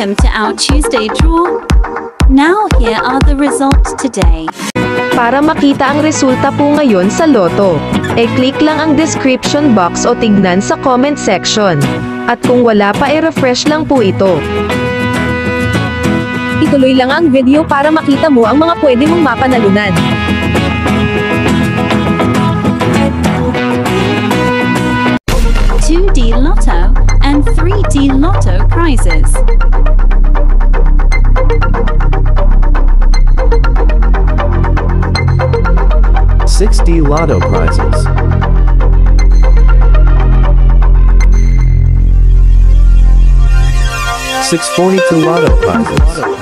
Welcome to our Tuesday draw. Now here are the results today. Para makita ang resulta po ngayon sa loto, e click lang ang description box o tignan sa comment section. At kung wala pa e-refresh lang po ito. Ituloy lang ang video para makita mo ang mga pwede mong mapanalunan. 3D Lotto prizes. Six D Lotto prizes. Six forty two Lotto prizes.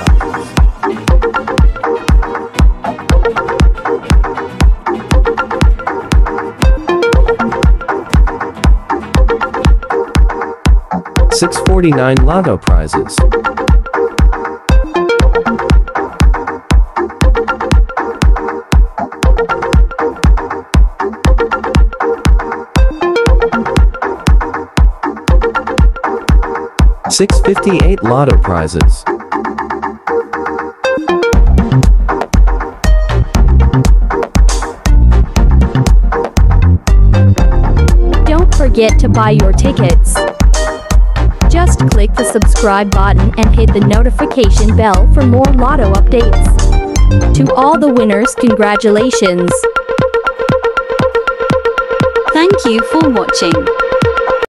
Six forty-nine Lotto prizes. Six fifty-eight Lotto prizes. Don't forget to buy your tickets. Just click the subscribe button and hit the notification bell for more lotto updates. To all the winners, congratulations. Thank you for watching.